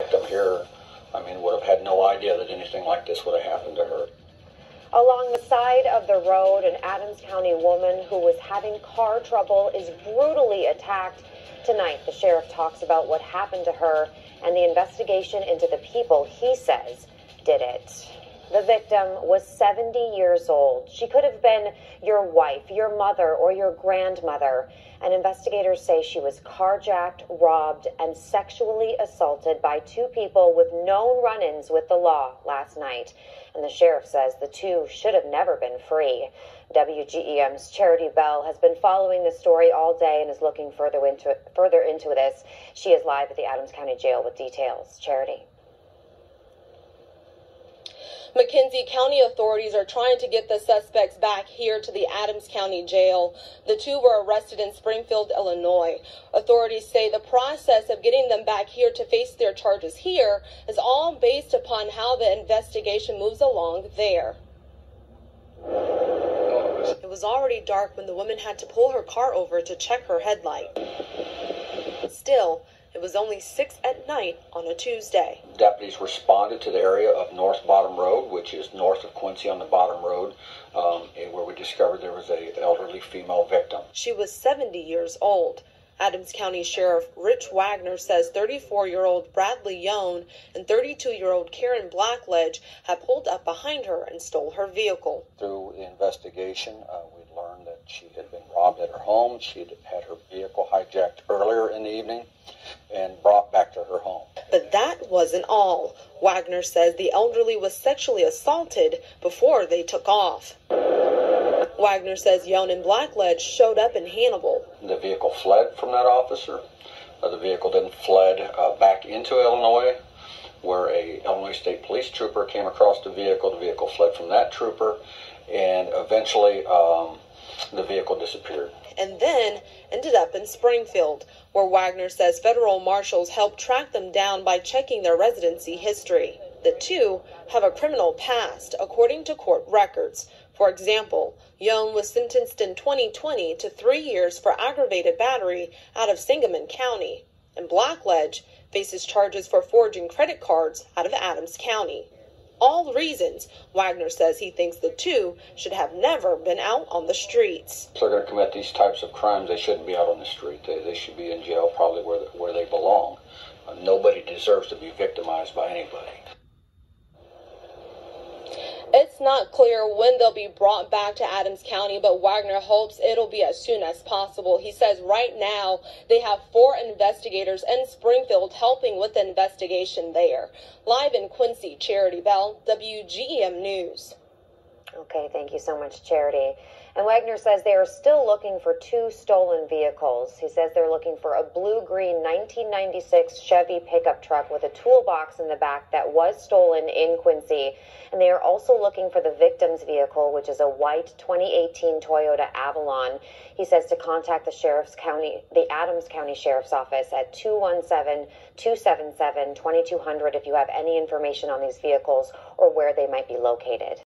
Victim here, I mean, would have had no idea that anything like this would have happened to her. Along the side of the road, an Adams County woman who was having car trouble is brutally attacked. Tonight, the sheriff talks about what happened to her and the investigation into the people he says did it. The victim was 70 years old. She could have been your wife, your mother, or your grandmother. And investigators say she was carjacked, robbed, and sexually assaulted by two people with known run ins with the law last night. And the sheriff says the two should have never been free. WGEM's Charity Bell has been following this story all day and is looking further into further into this. She is live at the Adams County Jail with details. Charity. McKenzie County authorities are trying to get the suspects back here to the Adams County Jail. The two were arrested in Springfield, Illinois. Authorities say the process of getting them back here to face their charges here is all based upon how the investigation moves along there. It was already dark when the woman had to pull her car over to check her headlight. Still, it was only 6 at night on a Tuesday. Deputies responded to the area of North Bottom Road, which is north of Quincy on the Bottom Road, um, where we discovered there was a elderly female victim. She was 70 years old. Adams County Sheriff Rich Wagner says 34 year old Bradley Yohn and 32 year old Karen Blackledge had pulled up behind her and stole her vehicle. Through the investigation, uh, we learned that she had been robbed at her home. She had had her vehicle hijacked earlier in the evening and brought back to her home. But that wasn't all. Wagner says the elderly was sexually assaulted before they took off. Wagner says Yohn and Blackledge showed up in Hannibal. The vehicle fled from that officer. Uh, the vehicle then fled uh, back into Illinois, where a Illinois State Police trooper came across the vehicle. The vehicle fled from that trooper, and eventually um, the vehicle disappeared and then ended up in Springfield, where Wagner says federal marshals helped track them down by checking their residency history. The two have a criminal past, according to court records. For example, Young was sentenced in 2020 to three years for aggravated battery out of Sangamon County, and Blackledge faces charges for forging credit cards out of Adams County all reasons Wagner says he thinks the two should have never been out on the streets. If they're going to commit these types of crimes, they shouldn't be out on the street. They, they should be in jail, probably where, where they belong. Uh, nobody deserves to be victimized by anybody. It's not clear when they'll be brought back to Adams County, but Wagner hopes it'll be as soon as possible. He says right now they have four investigators in Springfield helping with the investigation there. Live in Quincy, Charity Bell, WGEM News. Okay, thank you so much, Charity. And Wagner says they are still looking for two stolen vehicles. He says they're looking for a blue green 1996 Chevy pickup truck with a toolbox in the back that was stolen in Quincy. And they are also looking for the victim's vehicle, which is a white 2018 Toyota Avalon. He says to contact the Sheriff's County, the Adams County Sheriff's Office at 217 277 2200 if you have any information on these vehicles or where they might be located.